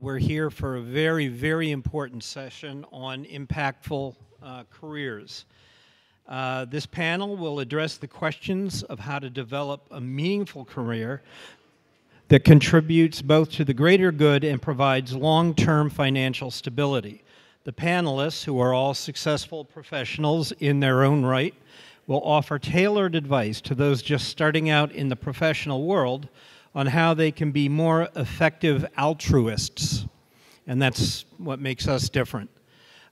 We're here for a very, very important session on impactful uh, careers. Uh, this panel will address the questions of how to develop a meaningful career that contributes both to the greater good and provides long term financial stability. The panelists, who are all successful professionals in their own right, will offer tailored advice to those just starting out in the professional world on how they can be more effective altruists. And that's what makes us different.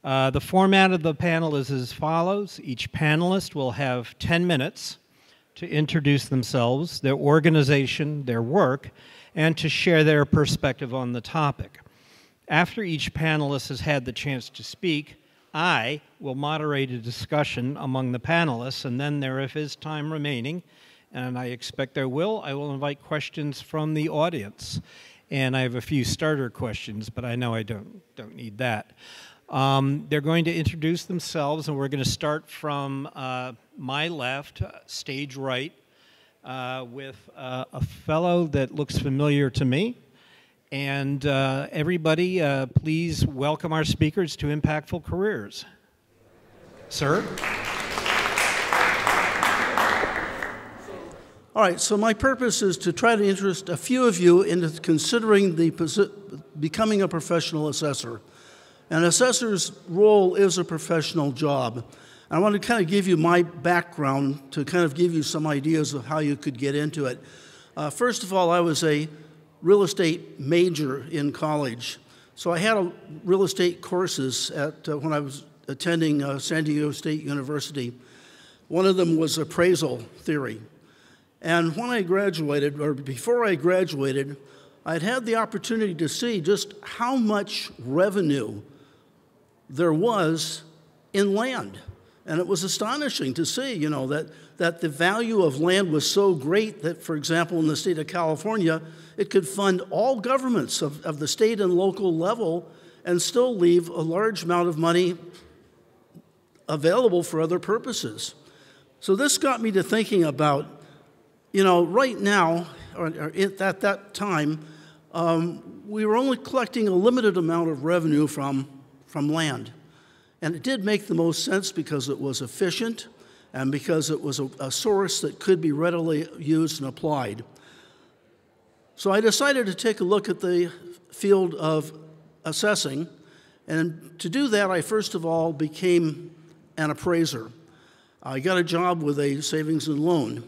Uh, the format of the panel is as follows each panelist will have 10 minutes to introduce themselves, their organization, their work, and to share their perspective on the topic. After each panelist has had the chance to speak, I will moderate a discussion among the panelists, and then there is time remaining, and I expect there will, I will invite questions from the audience. And I have a few starter questions, but I know I don't, don't need that. Um, they're going to introduce themselves, and we're going to start from uh, my left, uh, stage right, uh, with uh, a fellow that looks familiar to me. And uh, everybody, uh, please welcome our speakers to Impactful Careers. Sir? All right, so my purpose is to try to interest a few of you into considering the becoming a professional assessor. An assessor's role is a professional job. I want to kind of give you my background to kind of give you some ideas of how you could get into it. Uh, first of all, I was a real estate major in college. So I had a, real estate courses at, uh, when I was attending uh, San Diego State University. One of them was appraisal theory. And when I graduated, or before I graduated, I'd had the opportunity to see just how much revenue there was in land. And it was astonishing to see, you know, that, that the value of land was so great that, for example, in the state of California, it could fund all governments of, of the state and local level and still leave a large amount of money available for other purposes. So this got me to thinking about, you know, right now, or, or at that time, um, we were only collecting a limited amount of revenue from from land. And it did make the most sense because it was efficient and because it was a, a source that could be readily used and applied. So I decided to take a look at the field of assessing. And to do that, I first of all became an appraiser. I got a job with a savings and loan.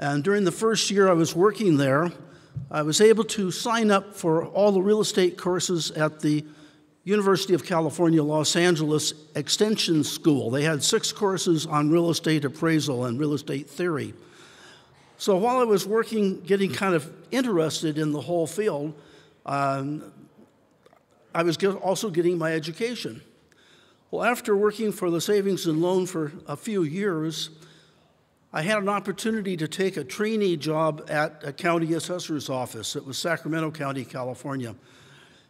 And during the first year I was working there, I was able to sign up for all the real estate courses at the University of California, Los Angeles Extension School. They had six courses on real estate appraisal and real estate theory. So while I was working, getting kind of interested in the whole field, um, I was also getting my education. Well, after working for the Savings and Loan for a few years, I had an opportunity to take a trainee job at a county assessor's office. It was Sacramento County, California.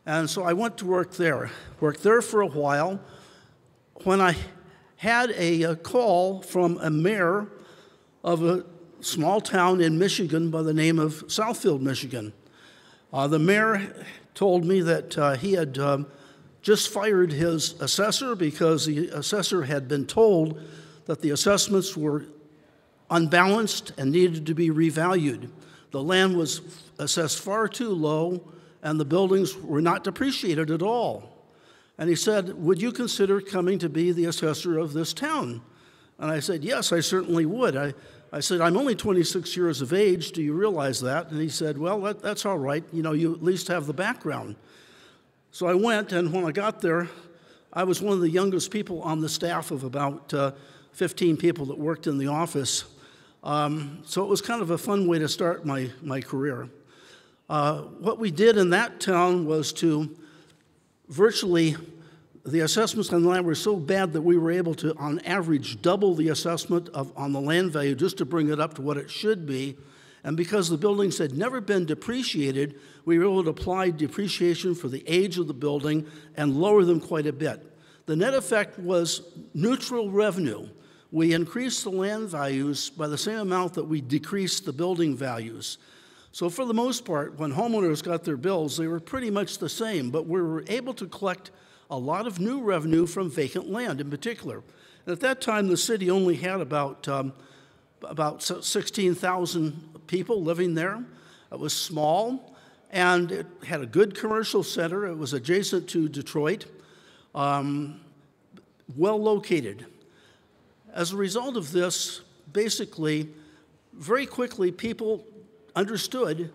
And so I went to work there. Worked there for a while. When I had a, call from a mayor of a small town in Michigan by the name of Southfield, Michigan. Uh, the mayor told me that uh, he had um, just fired his assessor because the assessor had been told that the assessments were unbalanced and needed to be revalued. The land was assessed far too low and the buildings were not depreciated at all. And he said, Would you consider coming to be the assessor of this town? And I said, Yes, I certainly would. I, I said, I'm only 26 years of age. Do you realize that? And he said, Well, that, that's all right. You know, you at least have the background. So I went, and when I got there, I was one of the youngest people on the staff of about uh, 15 people that worked in the office. Um, so it was kind of a fun way to start my, my career. Uh, what we did in that town was to virtually, the assessments on the land were so bad that we were able to, on average, double the assessment of, on the land value just to bring it up to what it should be. And because the buildings had never been depreciated, we were able to apply depreciation for the age of the building and lower them quite a bit. The net effect was neutral revenue. We increased the land values by the same amount that we decreased the building values. So, for the most part, when homeowners got their bills, they were pretty much the same, but we were able to collect a lot of new revenue from vacant land in particular. And at that time, the city only had about, um, about 16,000 people living there. It was small, and it had a good commercial center. It was adjacent to Detroit, um, well located. As a result of this, basically, very quickly, people understood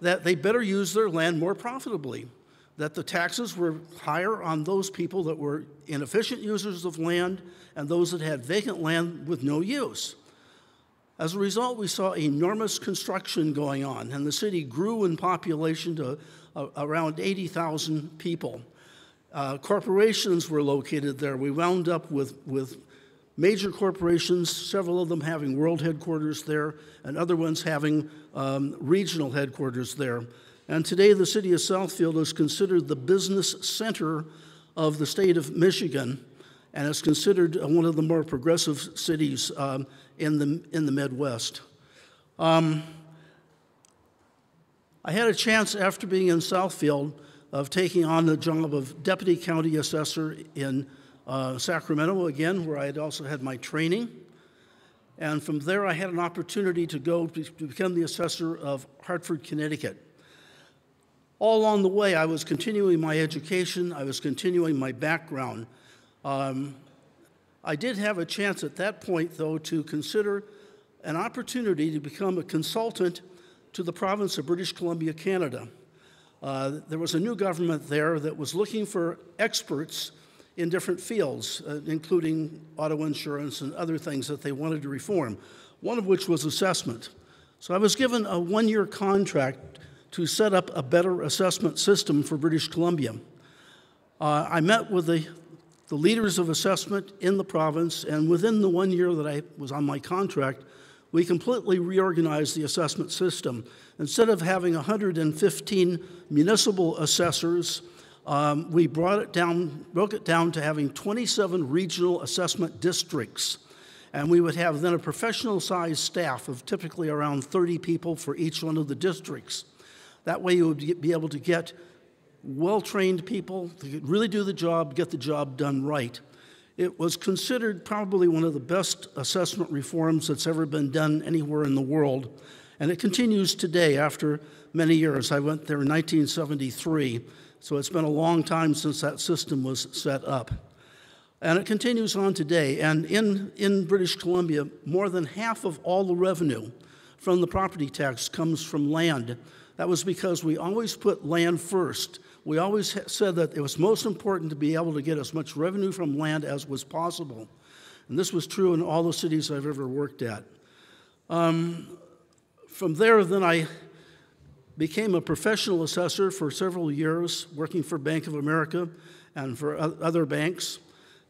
that they better use their land more profitably, that the taxes were higher on those people that were inefficient users of land and those that had vacant land with no use. As a result, we saw enormous construction going on, and the city grew in population to uh, around 80,000 people. Uh, corporations were located there. We wound up with, with major corporations, several of them having world headquarters there, and other ones having um, regional headquarters there. And today, the city of Southfield is considered the business center of the state of Michigan, and is considered one of the more progressive cities um, in, the, in the Midwest. Um, I had a chance after being in Southfield of taking on the job of deputy county assessor in uh, Sacramento again, where I had also had my training. And from there, I had an opportunity to go to become the assessor of Hartford, Connecticut. All along the way, I was continuing my education, I was continuing my background. Um, I did have a chance at that point, though, to consider an opportunity to become a consultant to the province of British Columbia, Canada. Uh, there was a new government there that was looking for experts in different fields, uh, including auto insurance and other things that they wanted to reform, one of which was assessment. So I was given a one year contract to set up a better assessment system for British Columbia. Uh, I met with the, the leaders of assessment in the province, and within the one year that I was on my contract, we completely reorganized the assessment system. Instead of having 115 municipal assessors um, we brought it down, broke it down to having 27 regional assessment districts. And we would have then a professional sized staff of typically around 30 people for each one of the districts. That way, you would be able to get well trained people to really do the job, get the job done right. It was considered probably one of the best assessment reforms that's ever been done anywhere in the world. And it continues today after many years. I went there in 1973 so it's been a long time since that system was set up. And it continues on today. And in, in British Columbia, more than half of all the revenue from the property tax comes from land. That was because we always put land first. We always said that it was most important to be able to get as much revenue from land as was possible. And this was true in all the cities I've ever worked at. Um, from there, then I became a professional assessor for several years, working for Bank of America and for other banks.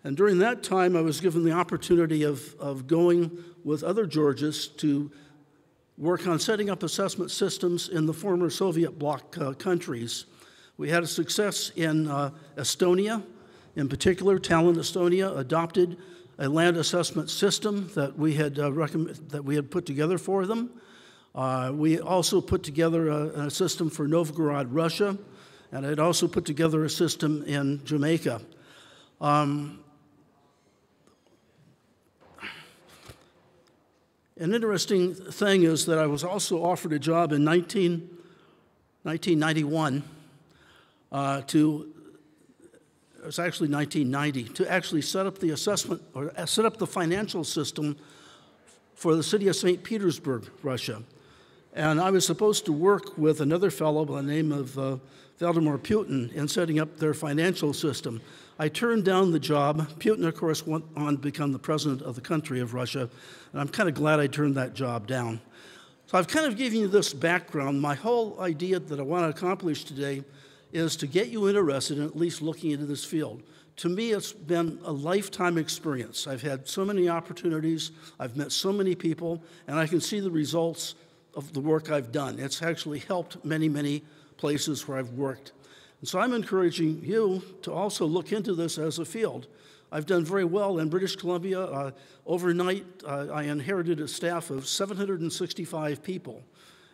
And during that time, I was given the opportunity of, of going with other Georges to work on setting up assessment systems in the former Soviet bloc uh, countries. We had a success in uh, Estonia, in particular, Tallinn, Estonia adopted a land assessment system that we had, uh, that we had put together for them. Uh, we also put together a, a, system for Novgorod, Russia, and I'd also put together a system in Jamaica. Um, an interesting thing is that I was also offered a job in 19, 1991 uh, to, it was actually 1990, to actually set up the assessment or set up the financial system for the city of St. Petersburg, Russia. And I was supposed to work with another fellow by the name of uh, Valdemar Putin in setting up their financial system. I turned down the job. Putin, of course, went on to become the president of the country of Russia, and I'm kind of glad I turned that job down. So I've kind of given you this background. My whole idea that I want to accomplish today is to get you interested in at least looking into this field. To me, it's been a lifetime experience. I've had so many opportunities, I've met so many people, and I can see the results of the work I've done. It's actually helped many, many places where I've worked. And so I'm encouraging you to also look into this as a field. I've done very well in British Columbia. Uh, overnight, uh, I inherited a staff of 765 people.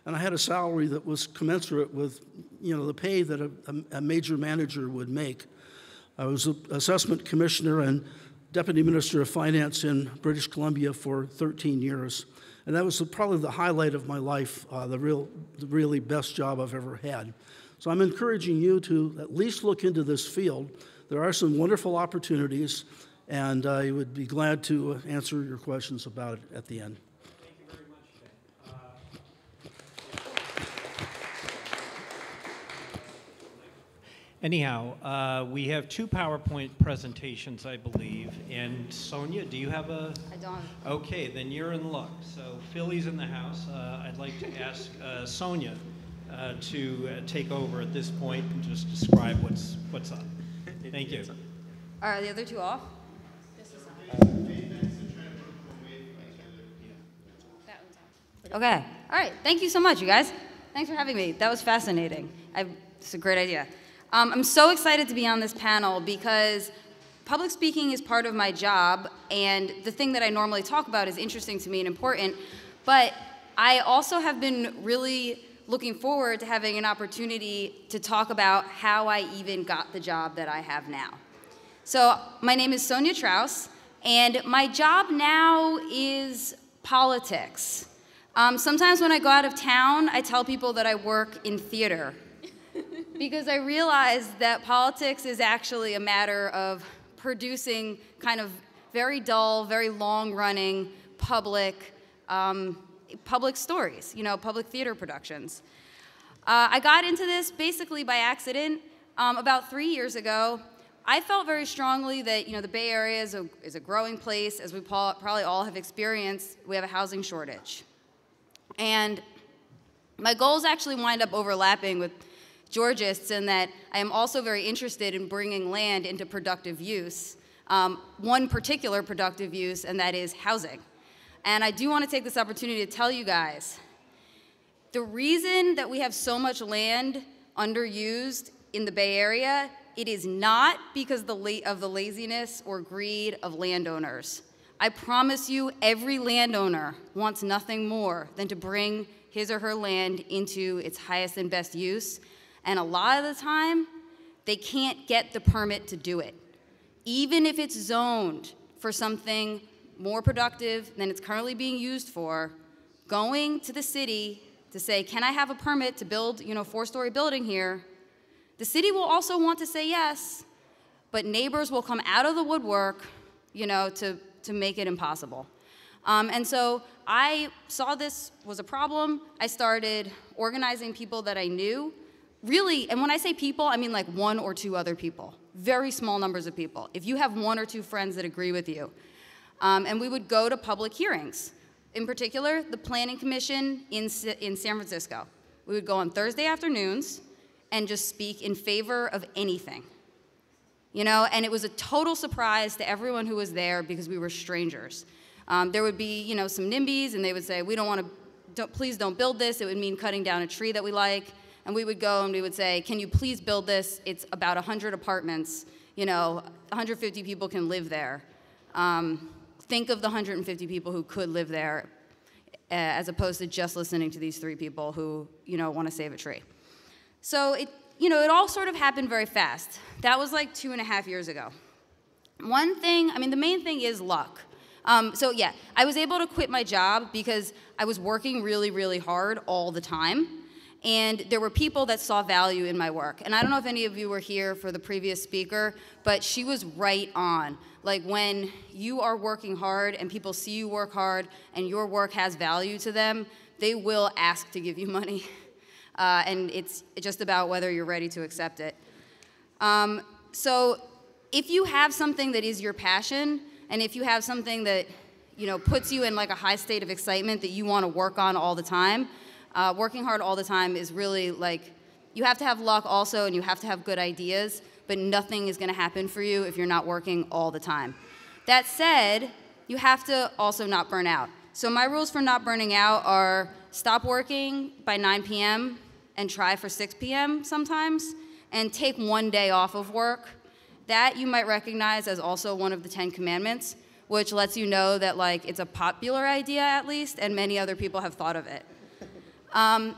and I had a salary that was commensurate with, you know, the pay that a, a major manager would make. I was an assessment commissioner and deputy minister of finance in British Columbia for 13 years. And that was probably the highlight of my life, uh, the, real, the really best job I've ever had. So I'm encouraging you to at least look into this field. There are some wonderful opportunities, and I would be glad to answer your questions about it at the end. Anyhow, uh, we have two PowerPoint presentations, I believe. And Sonja, do you have a? I don't. Okay, then you're in luck. So Philly's in the house. Uh, I'd like to ask uh, Sonja uh, to uh, take over at this point and just describe what's what's up. Thank you. Are the other two off? Okay. All right. Thank you so much, you guys. Thanks for having me. That was fascinating. I, it's a great idea. Um, I'm so excited to be on this panel because public speaking is part of my job, and the thing that I normally talk about is interesting to me and important. But I also have been really looking forward to having an opportunity to talk about how I even got the job that I have now. So, my name is Sonja Trauss, and my job now is politics. Um, sometimes when I go out of town, I tell people that I work in theater because I realized that politics is actually a matter of producing kind of very dull, very long running public, um, public stories, you know, public theater productions. Uh, I got into this basically by accident um, about three years ago. I felt very strongly that you know the Bay Area is a, is a growing place, as we probably all have experienced. We have a housing shortage, and my goals actually wind up overlapping with Georgists in that I am also very interested in bringing land into productive use. Um, one particular productive use, and that is housing. And I do want to take this opportunity to tell you guys the reason that we have so much land underused in the Bay Area, it is not because of the laziness or greed of landowners. I promise you, every landowner wants nothing more than to bring his or her land into its highest and best use. And a lot of the time, they can't get the permit to do it. Even if it's zoned for something more productive than it's currently being used for, going to the city to say, can I have a permit to build, you know, a four-story building here? The city will also want to say yes, but neighbors will come out of the woodwork, you know, to, to make it impossible. Um, and so I saw this was a problem. I started organizing people that I knew really, and when I say people, I mean like one or two other people, very small numbers of people. If you have one or two friends that agree with you. Um, and we would go to public hearings. In particular, the Planning Commission in, in San Francisco. We would go on Thursday afternoons and just speak in favor of anything. You know, and it was a total surprise to everyone who was there because we were strangers. Um, there would be, you know, some NIMBYs, and they would say, "We don't want to. please don't build this. It would mean cutting down a tree that we like." And we would go and we would say, can you please build this? It's about 100 apartments. You know, 150 people can live there. Um, think of the 150 people who could live there uh, as opposed to just listening to these three people who, you know, want to save a tree. So it, you know, it all sort of happened very fast. That was like two and a half years ago. One thing, I mean, the main thing is luck. Um, so yeah, I was able to quit my job because I was working really, really hard all the time and there were people that saw value in my work. And I don't know if any of you were here for the previous speaker, but she was right on. Like when you are working hard and people see you work hard and your work has value to them, they will ask to give you money. Uh, and it's just about whether you're ready to accept it. Um, so if you have something that is your passion, and if you have something that you know puts you in like a high state of excitement that you want to work on all the time, uh, working hard all the time is really like, you have to have luck also and you have to have good ideas, but nothing is going to happen for you if you're not working all the time. That said, you have to also not burn out. So my rules for not burning out are stop working by 9 p.m. and try for 6 p.m. sometimes, and take one day off of work. That you might recognize as also one of the Ten Commandments, which lets you know that like it's a popular idea at least, and many other people have thought of it. Um,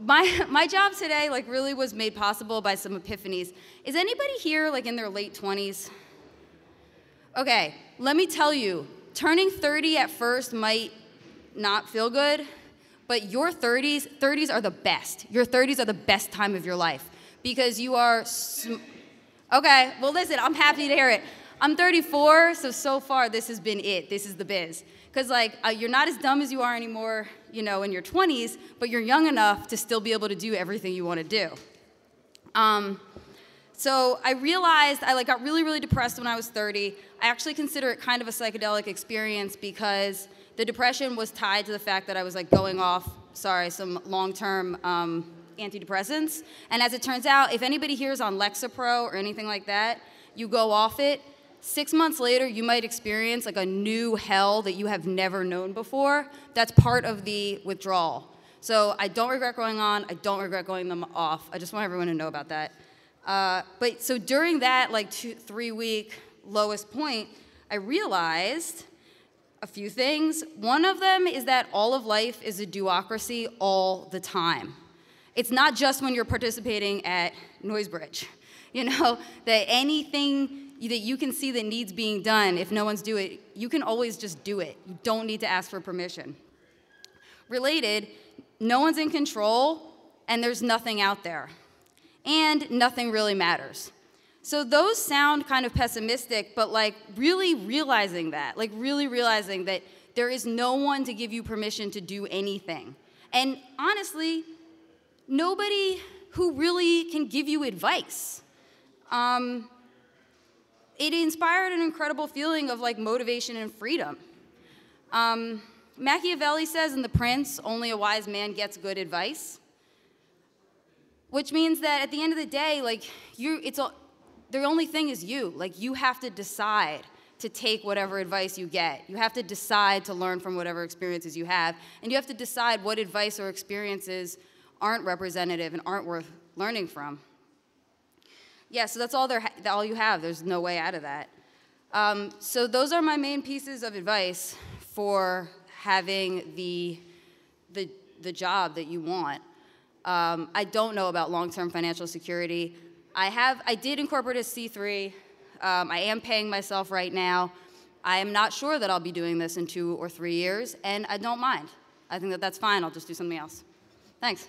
my, my job today like really was made possible by some epiphanies. Is anybody here like in their late 20s? Okay, let me tell you, turning 30 at first might not feel good, but your 30s, 30s are the best. Your 30s are the best time of your life because you are. Okay, well, listen, I'm happy to hear it. I'm 34, so so far this has been it. This is the biz. Because, like, uh, you're not as dumb as you are anymore, you know, in your 20s, but you're young enough to still be able to do everything you want to do. Um, so I realized I like got really, really depressed when I was 30. I actually consider it kind of a psychedelic experience because the depression was tied to the fact that I was like going off, sorry, some long-term um, antidepressants. And as it turns out, if anybody here is on Lexapro or anything like that, you go off it. Six months later, you might experience like a new hell that you have never known before. That's part of the withdrawal. So I don't regret going on. I don't regret going them off. I just want everyone to know about that. Uh, but so during that like two, three week lowest point, I realized a few things. One of them is that all of life is a do-ocracy all the time. It's not just when you're participating at Noisebridge. You know, that anything that you can see that needs being done, if no one's do it, you can always just do it. You don't need to ask for permission. Related, no one's in control and there's nothing out there. And nothing really matters. So those sound kind of pessimistic, but like really realizing that, like really realizing that there is no one to give you permission to do anything. And honestly, nobody who really can give you advice. Um, it inspired an incredible feeling of like motivation and freedom. Um, Machiavelli says in The Prince, only a wise man gets good advice. Which means that at the end of the day, like you, it's all, the only thing is you. Like, you have to decide to take whatever advice you get. You have to decide to learn from whatever experiences you have. And you have to decide what advice or experiences aren't representative and aren't worth learning from. Yeah, so that's all, there all you have. There's no way out of that. Um, so, those are my main pieces of advice for having the, the, the job that you want. Um, I don't know about long term financial security. I have, I did incorporate a C3. Um, I am paying myself right now. I am not sure that I'll be doing this in two or three years, and I don't mind. I think that that's fine. I'll just do something else. Thanks.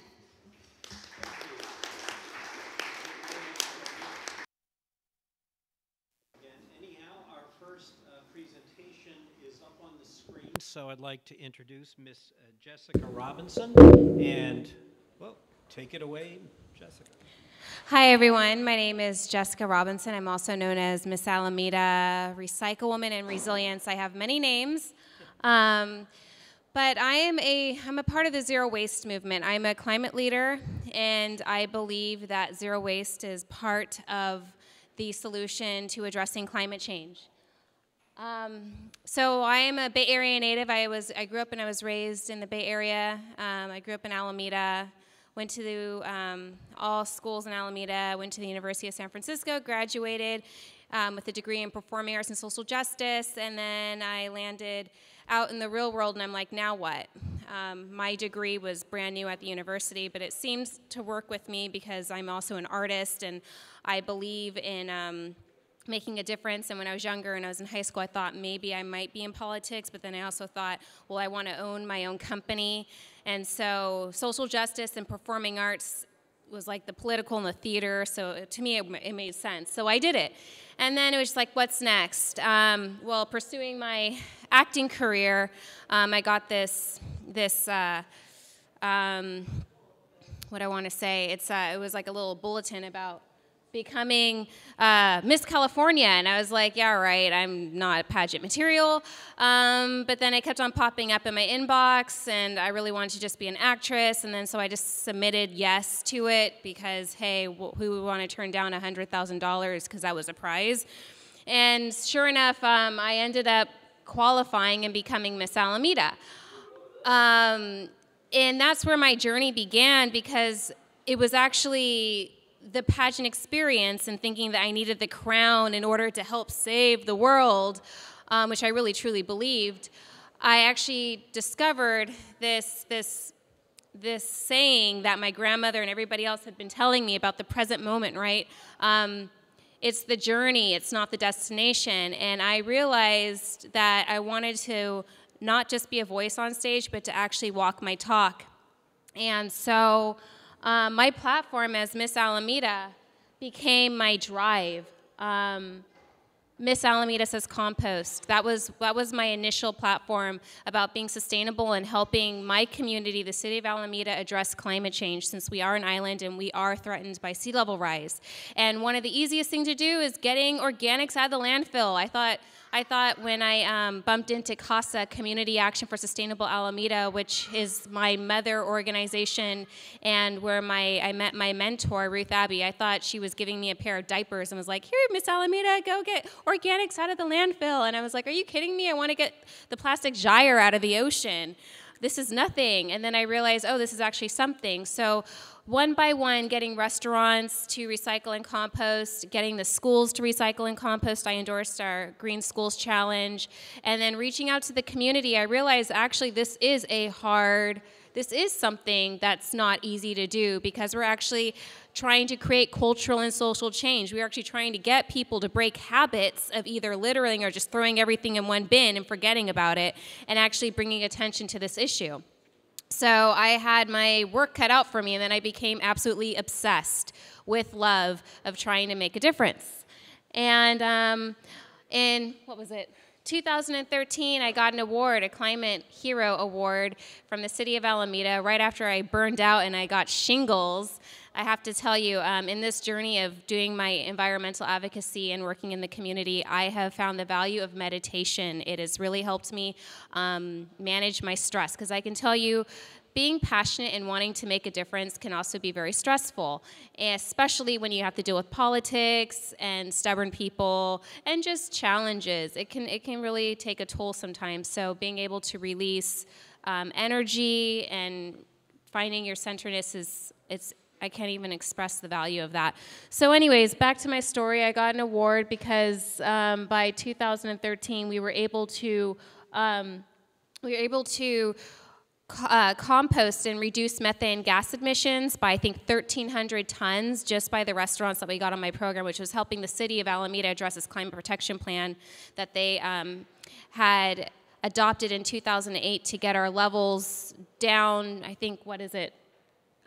anyhow, our first uh, presentation is up on the screen. So I'd like to introduce Miss uh, Jessica Robinson, and well, take it away, Jessica. Hi, everyone. My name is Jessica Robinson. I'm also known as Miss Alameda, Recycle Woman, and Resilience. I have many names. Um, but I am a, I'm a part of the zero waste movement. I'm a climate leader, and I believe that zero waste is part of the solution to addressing climate change. Um, so I am a Bay Area native. I was, I grew up and I was raised in the Bay Area. Um, I grew up in Alameda went to um, all schools in Alameda, went to the University of San Francisco, graduated um, with a degree in performing arts and social justice, and then I landed out in the real world, and I'm like, now what? Um, my degree was brand new at the university, but it seems to work with me because I'm also an artist, and I believe in um, making a difference. And when I was younger and I was in high school, I thought maybe I might be in politics, but then I also thought, well, I want to own my own company. And so social justice and performing arts was like the political and the theater, so to me it, it made sense. So I did it. And then it was like, what's next? Um, well, pursuing my acting career, um, I got this, this uh, um, what I want to say, it's, uh, it was like a little bulletin about becoming uh, Miss California. And I was like, yeah, right, I'm not pageant material. Um, but then it kept on popping up in my inbox, and I really wanted to just be an actress. And then so I just submitted yes to it because, hey, who would want to turn down $100,000 because that was a prize? And sure enough, um, I ended up qualifying and becoming Miss Alameda. Um, and that's where my journey began because it was actually the pageant experience and thinking that I needed the crown in order to help save the world, um, which I really truly believed, I actually discovered this this this saying that my grandmother and everybody else had been telling me about the present moment, right? Um, it's the journey, it's not the destination. And I realized that I wanted to not just be a voice on stage, but to actually walk my talk. And so um, my platform as Miss Alameda became my drive. Um, Miss Alameda says compost. That was that was my initial platform about being sustainable and helping my community, the city of Alameda, address climate change since we are an island and we are threatened by sea level rise. And one of the easiest things to do is getting organics out of the landfill. I thought I thought when I um, bumped into CASA, Community Action for Sustainable Alameda, which is my mother organization and where my I met my mentor, Ruth Abbe, I thought she was giving me a pair of diapers and was like, Here, Miss Alameda, go get organics out of the landfill. And I was like, Are you kidding me? I want to get the plastic gyre out of the ocean. This is nothing. And then I realized, oh, this is actually something. So one by one, getting restaurants to recycle and compost, getting the schools to recycle and compost. I endorsed our Green Schools Challenge. And then reaching out to the community, I realized actually this is a hard, this is something that's not easy to do because we're actually trying to create cultural and social change. We're actually trying to get people to break habits of either littering or just throwing everything in one bin and forgetting about it and actually bringing attention to this issue. So I had my work cut out for me, and then I became absolutely obsessed with love of trying to make a difference. And um, in, what was it? 2013, I got an award, a Climate Hero Award from the city of Alameda, right after I burned out and I got shingles. I have to tell you, um, in this journey of doing my environmental advocacy and working in the community, I have found the value of meditation. It has really helped me um, manage my stress because I can tell you, being passionate and wanting to make a difference can also be very stressful, especially when you have to deal with politics and stubborn people and just challenges. It can it can really take a toll sometimes. So being able to release um, energy and finding your centeredness is it's I can't even express the value of that. So, anyways, back to my story. I got an award because um, by 2013 we were able to um, we were able to uh, compost and reduce methane gas emissions by I think 1,300 tons just by the restaurants that we got on my program, which was helping the city of Alameda address its climate protection plan that they um, had adopted in 2008 to get our levels down. I think what is it?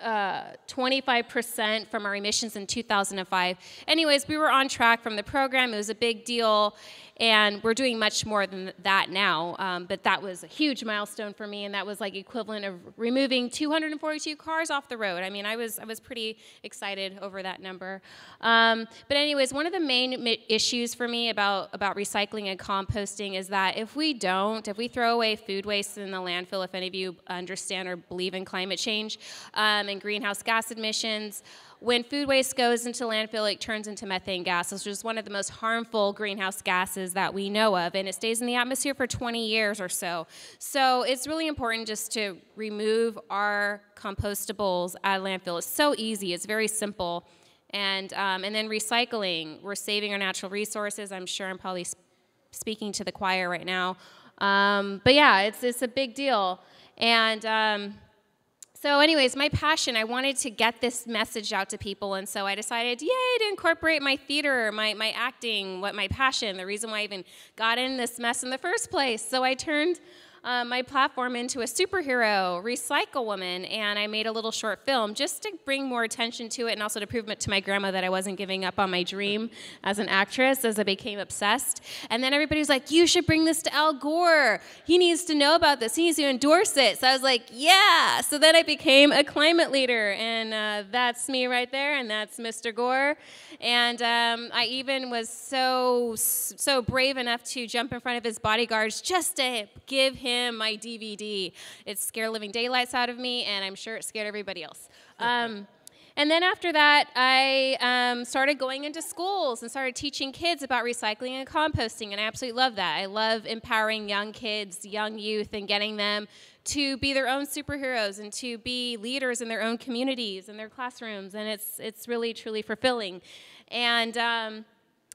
Uh, 25% from our emissions in 2005. Anyways, we were on track from the program. It was a big deal. And we're doing much more than that now, um, but that was a huge milestone for me, and that was like equivalent of removing 242 cars off the road. I mean, I was I was pretty excited over that number. Um, but anyways, one of the main issues for me about about recycling and composting is that if we don't, if we throw away food waste in the landfill, if any of you understand or believe in climate change um, and greenhouse gas emissions when food waste goes into landfill, it turns into methane gas, which is one of the most harmful greenhouse gases that we know of, and it stays in the atmosphere for 20 years or so. So it's really important just to remove our compostables at landfill. It's so easy, it's very simple. And, um, and then recycling, we're saving our natural resources. I'm sure I'm probably sp speaking to the choir right now. Um, but yeah, it's, it's a big deal. And um, so, anyways, my passion, I wanted to get this message out to people, and so I decided, yay, to incorporate my theater, my, my acting, what my passion, the reason why I even got in this mess in the first place. So I turned uh, my platform into a superhero, Recycle Woman, and I made a little short film just to bring more attention to it and also to prove to my grandma that I wasn't giving up on my dream as an actress as I became obsessed. And then everybody was like, You should bring this to Al Gore. He needs to know about this, he needs to endorse it. So I was like, Yeah. So then I became a climate leader, and uh, that's me right there, and that's Mr. Gore. And um, I even was so, so brave enough to jump in front of his bodyguards just to give him him my DVD. It scared living daylights out of me, and I'm sure it scared everybody else. Um, and then after that, I um, started going into schools and started teaching kids about recycling and composting, and I absolutely love that. I love empowering young kids, young youth, and getting them to be their own superheroes and to be leaders in their own communities and their classrooms, and it's it's really truly fulfilling. And um,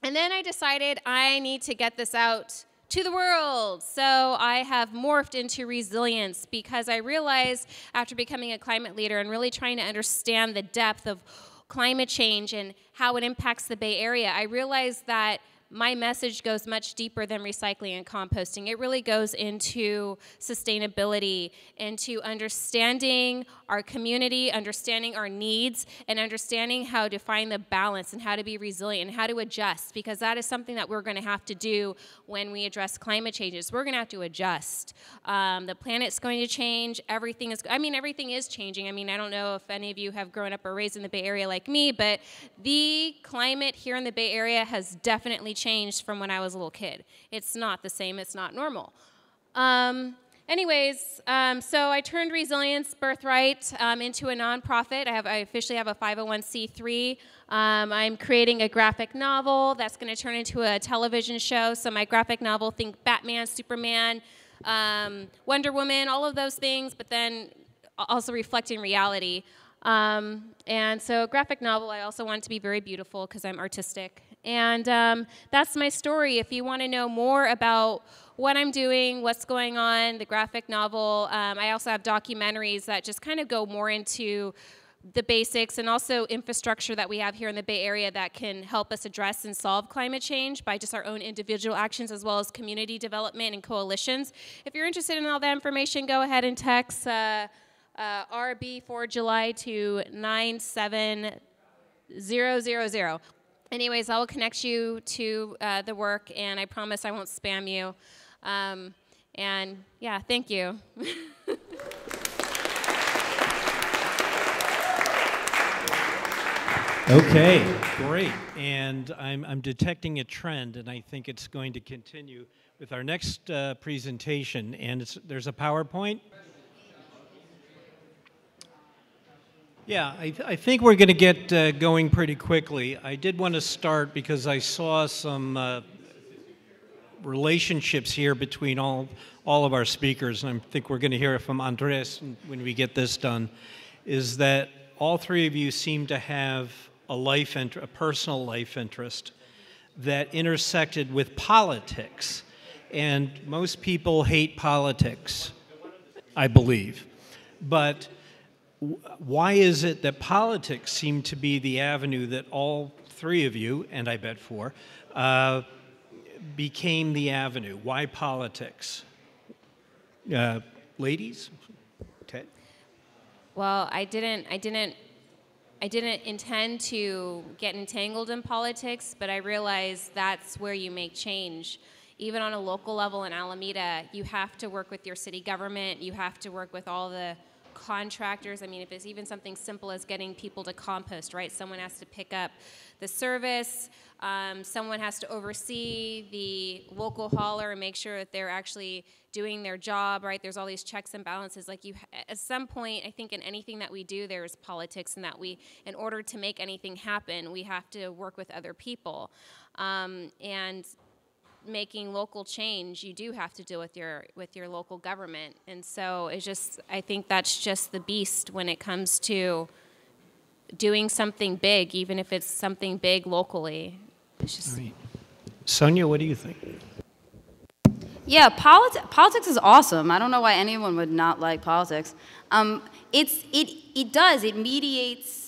and then I decided I need to get this out to the world. So I have morphed into resilience because I realized after becoming a climate leader and really trying to understand the depth of climate change and how it impacts the Bay Area, I realized that my message goes much deeper than recycling and composting. It really goes into sustainability, into understanding our community, understanding our needs, and understanding how to find the balance and how to be resilient and how to adjust, because that is something that we're going to have to do when we address climate changes. We're going to have to adjust. Um, the planet's going to change. Everything is, I mean, everything is changing. I mean, I don't know if any of you have grown up or raised in the Bay Area like me, but the climate here in the Bay Area has definitely changed from when I was a little kid. It's not the same, it's not normal. Um, anyways, um, so I turned Resilience Birthright um, into a nonprofit. I, have, I officially have a 501c3. Um, I'm creating a graphic novel that's going to turn into a television show. So my graphic novel, think Batman, Superman, um, Wonder Woman, all of those things, but then also reflecting reality. Um, and so, graphic novel, I also want it to be very beautiful because I'm artistic. And um, that's my story. If you want to know more about what I'm doing, what's going on, the graphic novel, um, I also have documentaries that just kind of go more into the basics and also infrastructure that we have here in the Bay Area that can help us address and solve climate change by just our own individual actions as well as community development and coalitions. If you're interested in all that information, go ahead and text. Uh, uh, RB for July to 97000. Anyways, I will connect you to uh, the work, and I promise I won't spam you. Um, and yeah, thank you. Okay, great. And I'm, I'm detecting a trend, and I think it's going to continue with our next uh, presentation. And there's a PowerPoint. Yeah, I, th- I think we're going to get uh, going pretty quickly. I did want to start because I saw some uh, relationships here between all, all of our speakers, and I think we're going to hear it from Andres when we get this done, is that all three of you seem to have a life, a personal life interest that intersected with politics. And most people hate politics, I believe. But why is it that politics seem to be the avenue that all three of you, and I bet four, uh, became the avenue? Why politics? Uh, ladies? Ted? Well, I didn't. I didn't. I didn't intend to get entangled in politics, but I realized that's where you make change. Even on a local level in Alameda, you have to work with your city government. You have to work with all the contractors. I mean, if it's even something simple as getting people to compost, right? Someone has to pick up the service. Um, someone has to oversee the local hauler and make sure that they're actually doing their job, right? There's all these checks and balances. Like you, at some point, I think in anything that we do, there's politics, and that we, in order to make anything happen, we have to work with other people. Um, and making local change, you do have to deal with your with your local government, and so it's just I think that's just the beast when it comes to doing something big, even if it's something big locally. It's just. Right. Sonja, what do you think? Yeah, politi- politics is awesome. I don't know why anyone would not like politics. Um, it's it it does it mediates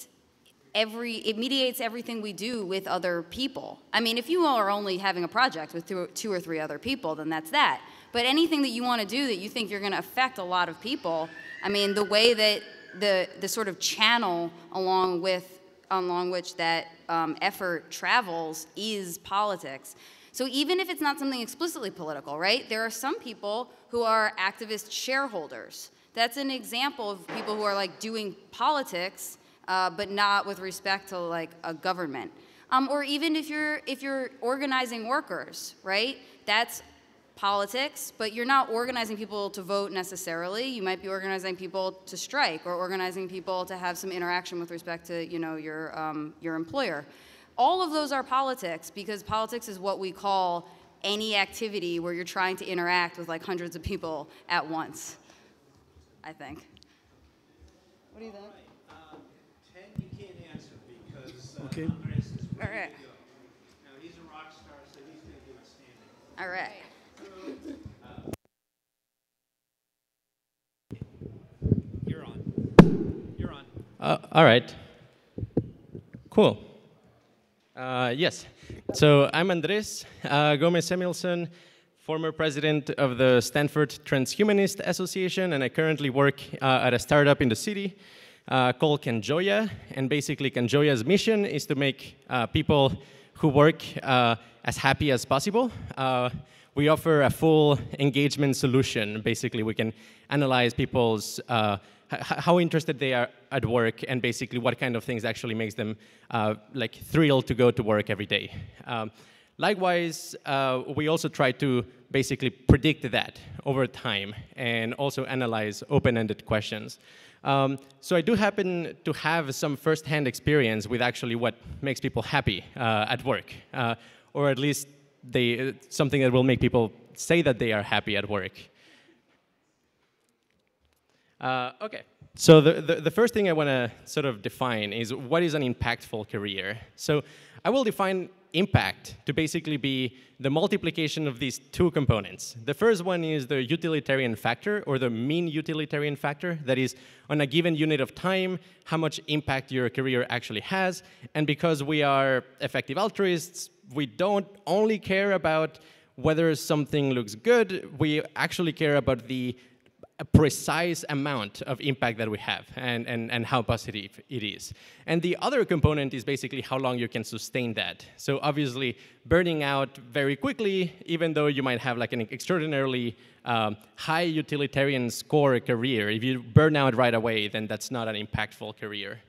every it mediates everything we do with other people. I mean, if you are only having a project with two or three other people, then that's that. But anything that you want to do that you think you're going to affect a lot of people, I mean, the way that the the sort of channel along with along which that um, effort travels is politics. So even if it's not something explicitly political, right? There are some people who are activist shareholders. That's an example of people who are like doing politics uh, but not with respect to like a government. Um, or even if you're if you're organizing workers, right? That's politics, but you're not organizing people to vote necessarily. You might be organizing people to strike or organizing people to have some interaction with respect to you know your um, your employer. All of those are politics because politics is what we call any activity where you're trying to interact with like hundreds of people at once. I think. What do you think? Okay. All right. Now he's a rock star, so he's going to do it standing. All right. You're on. You're on. Uh, all right. Cool. Uh, yes. So I'm Andres uh, Gomez Emilsson, former president of the Stanford Transhumanist Association, and I currently work uh, at a startup in the city uh, called Kanjoya. And basically, Kanjoya's mission is to make uh, people who work uh, as happy as possible. we offer a full engagement solution. Basically, we can analyze people's how interested they are at work and basically what kind of things actually makes them uh, like thrilled to go to work every day. Um, likewise, uh, we also try to basically predict that over time and also analyze open-ended questions. Um, so I do happen to have some first-hand experience with actually what makes people happy uh, at work, uh, or at least they, something that will make people say that they are happy at work. Uh, okay. So the, the, the, first thing I want to sort of define is what is an impactful career. So I will define impact to basically be the multiplication of these two components. The first one is the utilitarian factor, or the mean utilitarian factor, that is, on a given unit of time, how much impact your career actually has. And because we are effective altruists, we don't only care about whether something looks good, we actually care about the a precise amount of impact that we have and, and, and how positive it is. And the other component is basically how long you can sustain that. So obviously, burning out very quickly, even though you might have like an extraordinarily um, high utilitarian score career, if you burn out right away, then that's not an impactful career.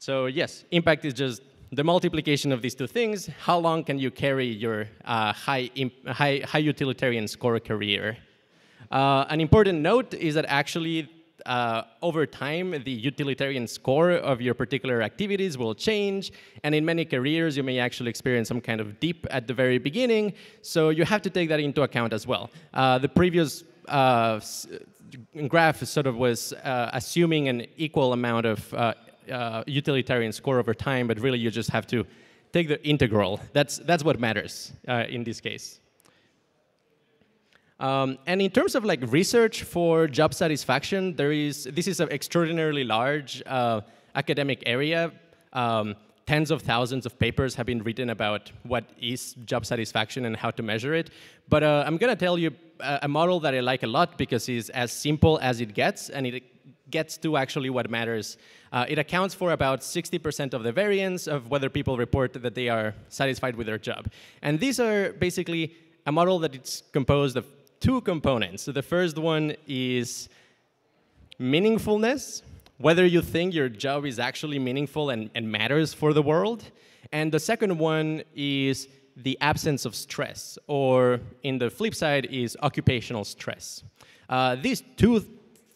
So yes, impact is just the multiplication of these two things. How long can you carry your uh, high, high, high utilitarian score career? Uh, an important note is that actually uh, over time, the utilitarian score of your particular activities will change. And in many careers, you may actually experience some kind of dip at the very beginning. So you have to take that into account as well. Uh, the previous uh, graph sort of was uh, assuming an equal amount of uh, utilitarian score over time, but really you just have to take the integral. That's, that's what matters in this case. Um, and in terms of like research for job satisfaction, there is this is an extraordinarily large uh, academic area. Um, tens of thousands of papers have been written about what is job satisfaction and how to measure it. But uh, I'm going to tell you a, a, model that I like a lot because it's as simple as it gets, and it gets to actually what matters. Uh, it accounts for about 60% of the variance of whether people report that they are satisfied with their job. And these are basically a model that it's composed of two components. So the first one is meaningfulness, whether you think your job is actually meaningful and, and matters for the world. And the second one is the absence of stress, or in the flip side is occupational stress. Uh, these two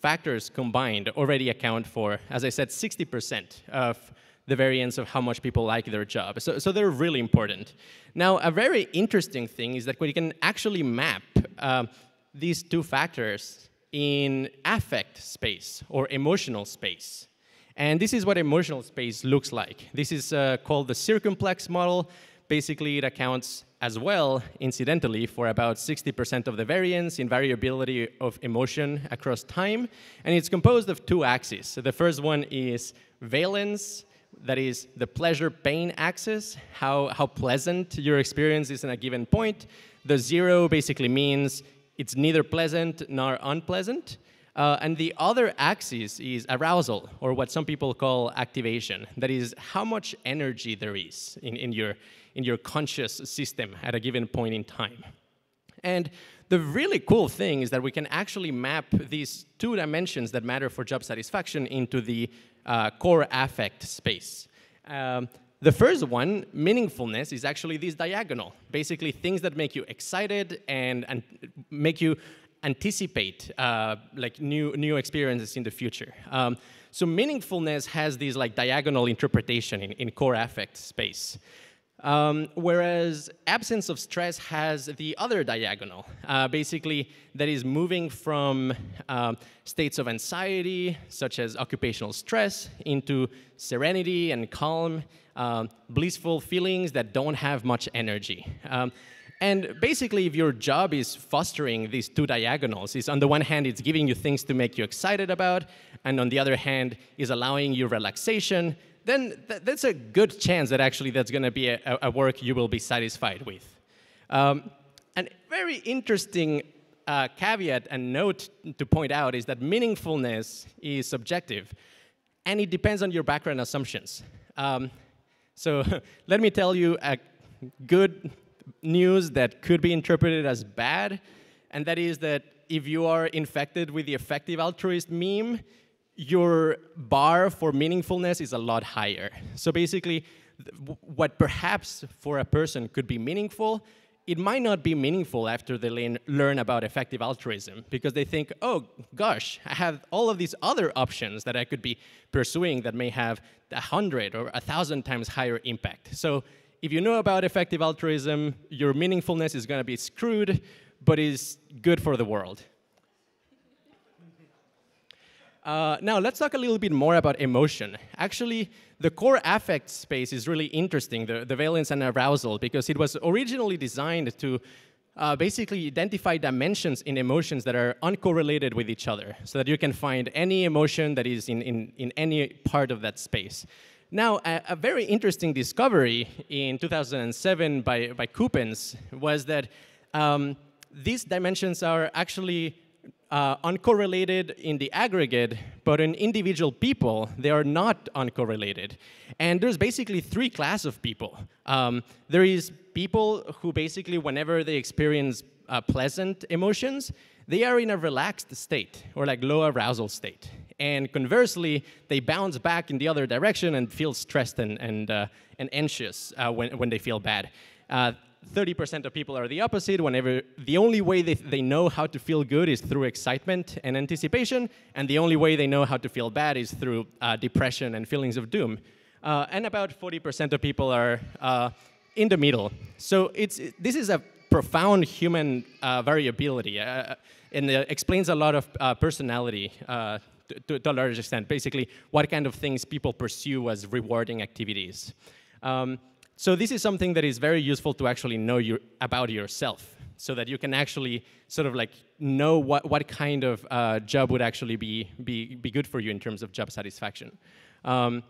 factors combined already account for, as I said, 60% of the variance of how much people like their job. So, so they're really important. Now, a very interesting thing is that we can actually map uh, these two factors in affect space or emotional space. And this is what emotional space looks like. This is uh, called the circumplex model. Basically, it accounts as well, incidentally, for about 60% of the variance in variability of emotion across time. And it's composed of two axes. So the first one is valence, that is the pleasure-pain axis, how, how pleasant your experience is in a given point. The zero basically means it's neither pleasant nor unpleasant. Uh, and the other axis is arousal, or what some people call activation. That is how much energy there is in, in, your, in your conscious system at a given point in time. And the really cool thing is that we can actually map these two dimensions that matter for job satisfaction into the uh, core affect space. Um, the first one, meaningfulness, is actually this diagonal. Basically, things that make you excited and, and make you anticipate uh, like new, new experiences in the future. Um, so meaningfulness has this like diagonal interpretation in, in core affect space. Um, whereas absence of stress has the other diagonal, uh, basically that is moving from um, states of anxiety, such as occupational stress, into serenity and calm, um, blissful feelings that don't have much energy. Um, And basically, if your job is fostering these two diagonals, is on the one hand, it's giving you things to make you excited about, and on the other hand, is allowing you relaxation, then th that's a good chance that actually that's going to be a, a, work you will be satisfied with. Um, and very interesting uh, caveat and note to point out is that meaningfulness is subjective, and it depends on your background assumptions. Um, so let me tell you a good news that could be interpreted as bad, and that is that if you are infected with the effective altruist meme, your bar for meaningfulness is a lot higher. So basically, what perhaps for a person could be meaningful it might not be meaningful after they learn about effective altruism because they think, oh gosh, I have all of these other options that I could be pursuing that may have a hundred or a thousand times higher impact. So if you know about effective altruism, your meaningfulness is going to be screwed, but is good for the world. Uh, now, let's talk a little bit more about emotion. Actually, the core affect space is really interesting, the, the valence and arousal, because it was originally designed to uh, basically identify dimensions in emotions that are uncorrelated with each other, so that you can find any emotion that is in, in, in any part of that space. Now, a, a, very interesting discovery in 2007 by, by Kuppens was that um, these dimensions are actually uh, uncorrelated in the aggregate, but in individual people, they are not uncorrelated. And there's basically three class of people. Um, there is people who basically, whenever they experience uh, pleasant emotions, they are in a relaxed state or like low arousal state. And conversely, they bounce back in the other direction and feel stressed and, and, uh, and anxious uh, when, when they feel bad. Uh, 30% of people are the opposite, whenever the only way they, they know how to feel good is through excitement and anticipation, and the only way they know how to feel bad is through uh, depression and feelings of doom. Uh, and about 40% of people are uh, in the middle. So it's, this is a profound human uh, variability, uh, and it explains a lot of uh, personality to, to, a large extent, basically what kind of things people pursue as rewarding activities. Um, so this is something that is very useful to actually know your, about yourself so that you can actually sort of like know what, what kind of uh, job would actually be, be, be good for you in terms of job satisfaction. Um,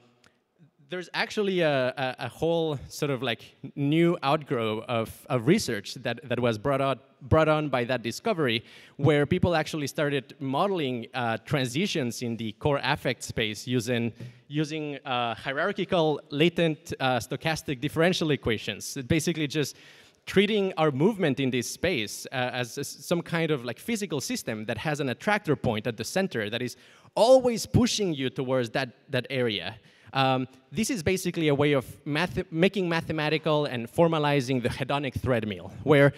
there's actually a, a, a, whole sort of like new outgrow of, of research that, that was brought, out, brought on by that discovery, where people actually started modeling uh, transitions in the core affect space using, using uh, hierarchical latent uh, stochastic differential equations. Basically just treating our movement in this space uh, as, as some kind of like physical system that has an attractor point at the center that is always pushing you towards that, that area. Um, this is basically a way of math making mathematical and formalizing the hedonic treadmill, where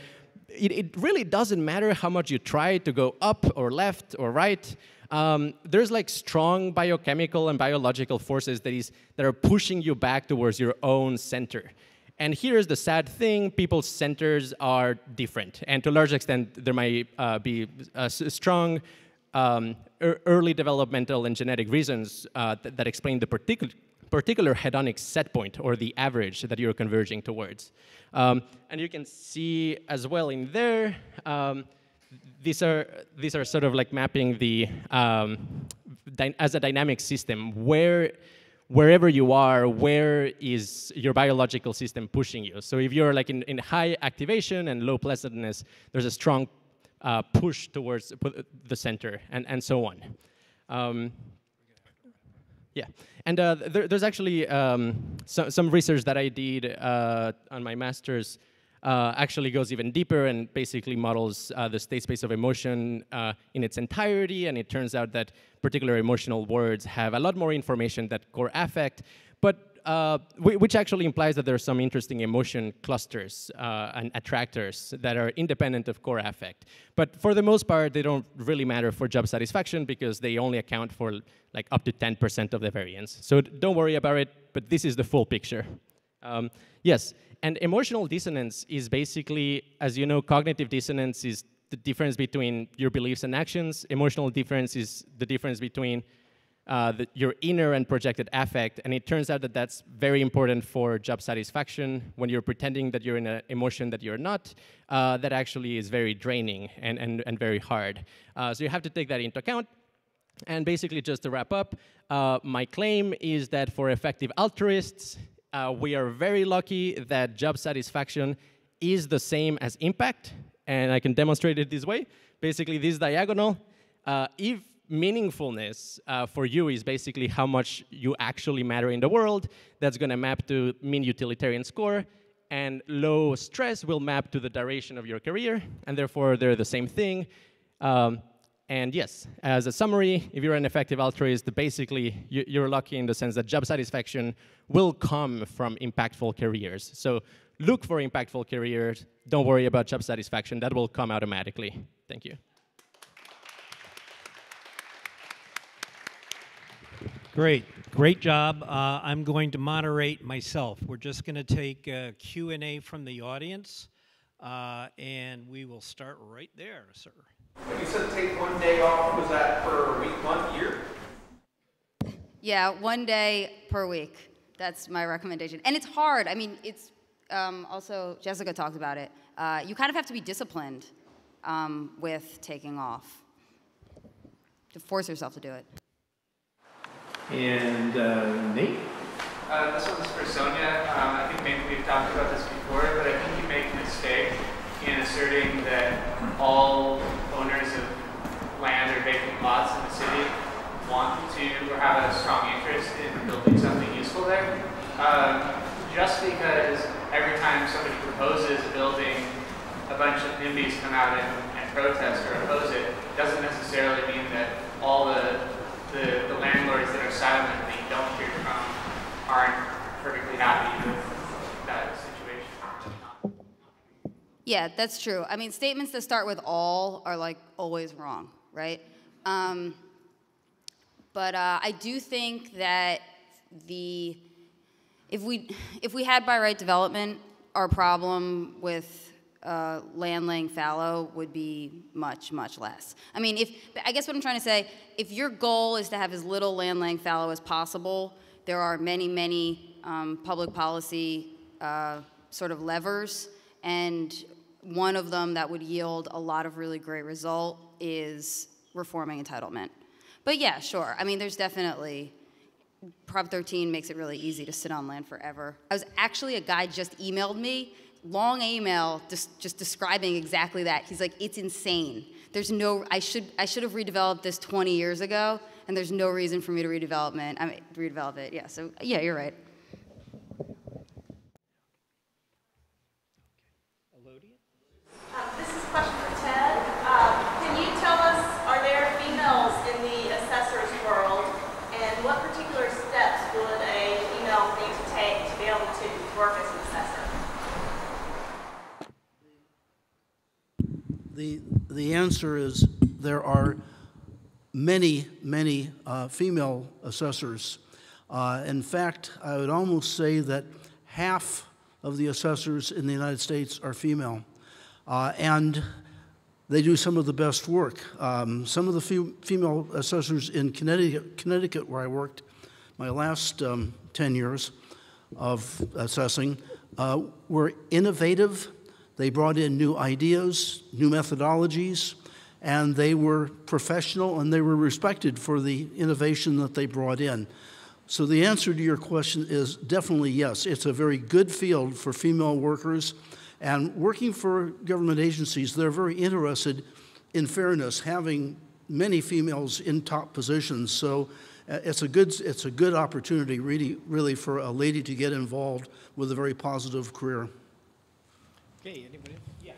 it, it, really doesn't matter how much you try to go up or left or right. Um, there's like strong biochemical and biological forces that, is, that are pushing you back towards your own center. And here's the sad thing, people's centers are different. And to a large extent, there might uh, be a strong um, early developmental and genetic reasons uh, th that explain the particular particular hedonic set point or the average that you're converging towards. Um, and you can see as well in there, um, these are these are sort of like mapping the um, as a dynamic system where wherever you are, where is your biological system pushing you? So if you're like in, in high activation and low pleasantness, there's a strong uh, push towards the center, and, and so on. Um, yeah, and uh, there, there's actually um, so, some research that I did uh, on my master's uh, actually goes even deeper and basically models uh, the state space of emotion uh, in its entirety, and it turns out that particular emotional words have a lot more information that core affect, but uh, which actually implies that there are some interesting emotion clusters uh, and attractors that are independent of core affect. But for the most part, they don't really matter for job satisfaction because they only account for like up to 10% of the variance. So don't worry about it, but this is the full picture. Um, yes, and emotional dissonance is basically, as you know, cognitive dissonance is the difference between your beliefs and actions. Emotional difference is the difference between uh, the, your inner and projected affect. And it turns out that that's very important for job satisfaction. When you're pretending that you're in an emotion that you're not, uh, that actually is very draining and, and, and very hard. Uh, so you have to take that into account. And basically, just to wrap up, uh, my claim is that for effective altruists, uh, we are very lucky that job satisfaction is the same as impact. And I can demonstrate it this way. Basically, this diagonal, uh, if meaningfulness uh, for you is basically how much you actually matter in the world. That's going to map to mean utilitarian score. And low stress will map to the duration of your career. And therefore, they're the same thing. Um, and yes, as a summary, if you're an effective altruist, basically you're lucky in the sense that job satisfaction will come from impactful careers. So look for impactful careers. Don't worry about job satisfaction. That will come automatically. Thank you. Great, great job. Uh, I'm going to moderate myself. We're just going to take a Q&A from the audience, uh, and we will start right there, sir. When you said take one day off, was that per week, month, year? Yeah, one day per week. That's my recommendation. And it's hard. I mean, it's um, also, Jessica talked about it. Uh, you kind of have to be disciplined um, with taking off to force yourself to do it. And uh, Nate? Uh, this one's for Sonja. Um, I think maybe we've talked about this before, but I think you make a mistake in asserting that all owners of land or vacant lots in the city want to or have a strong interest in building something useful there. Um, just because every time somebody proposes a building, a bunch of NIMBYs come out and, and protest or oppose it, doesn't necessarily mean that all the the, the landlords that are silent that you don't hear from aren't perfectly happy with that situation. Yeah, that's true. I mean, statements that start with all are like always wrong, right? Um, but uh, I do think that the if we if we had by right development, our problem with uh, land laying fallow would be much, much less. I mean, if I guess what I'm trying to say, if your goal is to have as little land laying fallow as possible, there are many, many um, public policy uh, sort of levers, and one of them that would yield a lot of really great result is reforming entitlement. But yeah, sure. I mean, there's definitely Prop 13 makes it really easy to sit on land forever. I was actually a guy just emailed me long email just, just describing exactly that. He's like, it's insane. There's no, I should, I should have redeveloped this 20 years ago, and there's no reason for me to redevelop it. I mean, redevelop it. Yeah. So yeah, you're right. The, the answer is there are many, many uh, female assessors. Uh, in fact, I would almost say that half of the assessors in the United States are female. Uh, and they do some of the best work. Um, some of the fe female assessors in Connecticut, Connecticut, where I worked my last um, 10 years of assessing, uh, were innovative they brought in new ideas, new methodologies, and they were professional and they were respected for the innovation that they brought in. So the answer to your question is definitely yes. It's a very good field for female workers. And working for government agencies, they're very interested in fairness, having many females in top positions. So uh, it's a good, it's a good opportunity, really, really, for a lady to get involved with a very positive career. Okay, anybody? Yeah.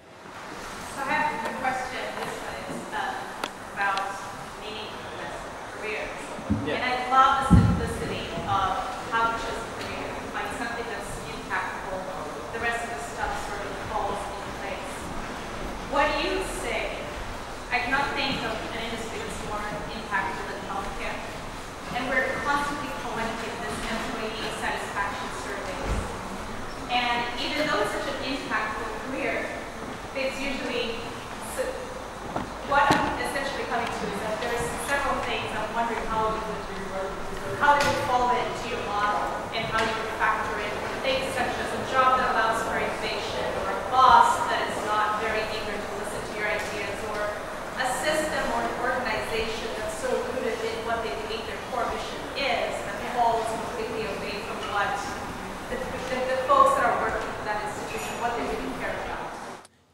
So I have a question. This one is um, about meaningfulness careers. Yeah. And I love the simplicity of how to choose a career, like something that's impactful. The rest of the stuff sort of falls in place. What do you say? I cannot think of an industry that's more impactful than healthcare. And we're constantly collecting this employee satisfaction surveys. And even though it's such an impactful career, it's usually, so what I'm essentially coming to is that there's several things I'm wondering how we would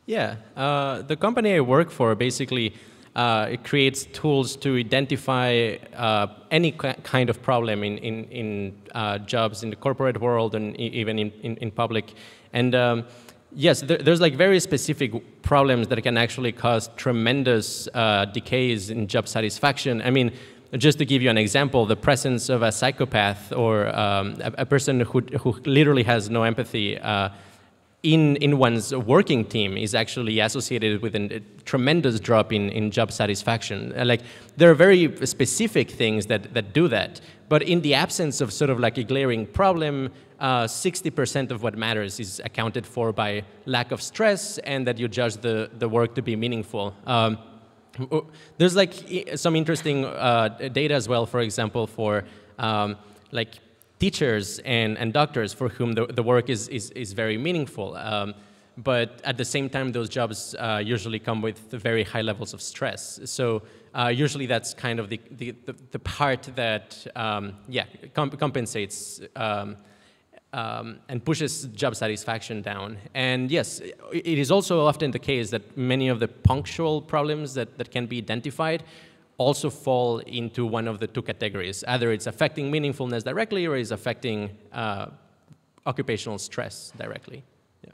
Yeah, uh, the company I work for basically uh, it creates tools to identify uh, any kind of problem in in, in uh, jobs in the corporate world and even in, in, in public. And um, yes, there, there's like very specific problems that can actually cause tremendous uh, decays in job satisfaction. I mean, just to give you an example, the presence of a psychopath or um, a, a, person who, who literally has no empathy uh, in, in one's working team is actually associated with a tremendous drop in, in job satisfaction. Uh, like, there are very specific things that, that do that. But in the absence of sort of like a glaring problem, 60% uh, of what matters is accounted for by lack of stress and that you judge the, the work to be meaningful. Um, there's like some interesting uh, data as well, for example, for um, like teachers and, and doctors for whom the, the work is, is, is very meaningful. Um, but at the same time, those jobs uh, usually come with very high levels of stress. So uh, usually that's kind of the, the, the, the part that, um, yeah, comp compensates um, um, and pushes job satisfaction down. And yes, it is also often the case that many of the punctual problems that, that can be identified also fall into one of the two categories. Either it's affecting meaningfulness directly or it's affecting uh, occupational stress directly. Yeah.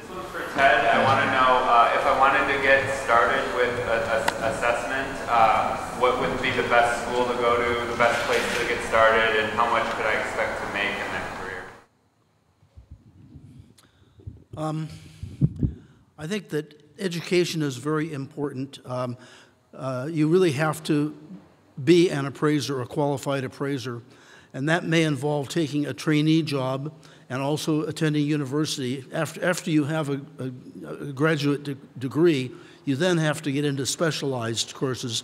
This one's for Ted. I want to know uh, if I wanted to get started with a, a assessment, uh, what would be the best school to go to, the best place to get started, and how much could I expect to make in that career? Um, I think that education is very important. Um, uh, you really have to be an appraiser, a qualified appraiser, and that may involve taking a trainee job and also attending university. After, after you have a, a, a graduate de degree, you then have to get into specialized courses.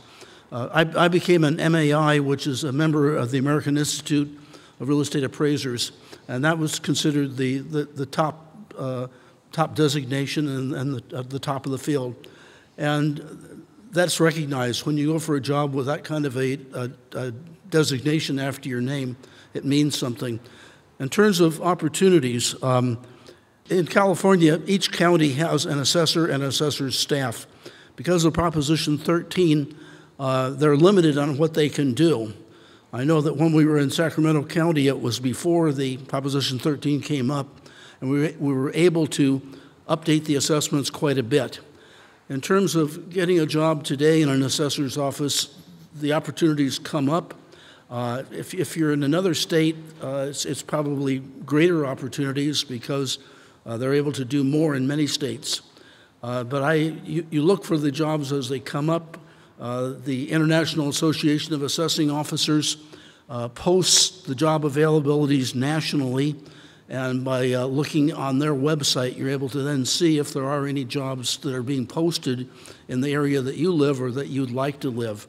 Uh, I, I, became an MAI, which is a member of the American Institute of Real Estate Appraisers, and that was considered the, the, the top uh, top designation and, and the, at the top of the field. And that's recognized when you go for a job with that kind of a, a, a designation after your name, it means something. In terms of opportunities, um, in California, each county has an assessor and assessor's staff. Because of Proposition 13, uh, they're limited on what they can do. I know that when we were in Sacramento County, it was before the Proposition 13 came up, and we, we were able to update the assessments quite a bit. In terms of getting a job today in an assessor's office, the opportunities come up. Uh, if, if, you're in another state, uh, it's, it's, probably greater opportunities because uh, they're able to do more in many states. Uh, but I, you, you, look for the jobs as they come up. Uh, the International Association of Assessing Officers uh, posts the job availabilities nationally. And by uh, looking on their website, you're able to then see if there are any jobs that are being posted in the area that you live or that you'd like to live.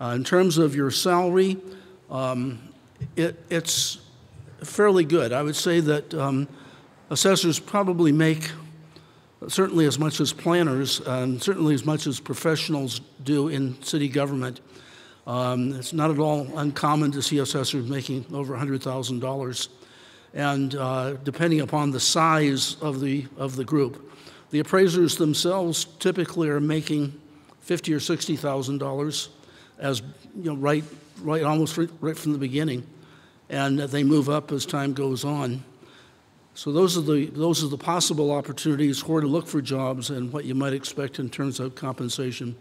Uh, in terms of your salary, um, it, it's fairly good. I would say that um, assessors probably make certainly as much as planners and certainly as much as professionals do in city government. Um, it's not at all uncommon to see assessors making over $100,000 and uh, depending upon the size of the, of the group. The appraisers themselves typically are making fifty or sixty thousand dollars as you know right right almost right from the beginning, and they move up as time goes on. So those are the those are the possible opportunities where to look for jobs and what you might expect in terms of compensation.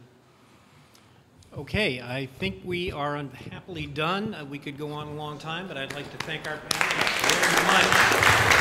Okay, I think we are unhappily done. Uh, we could go on a long time, but I'd like to thank our very much.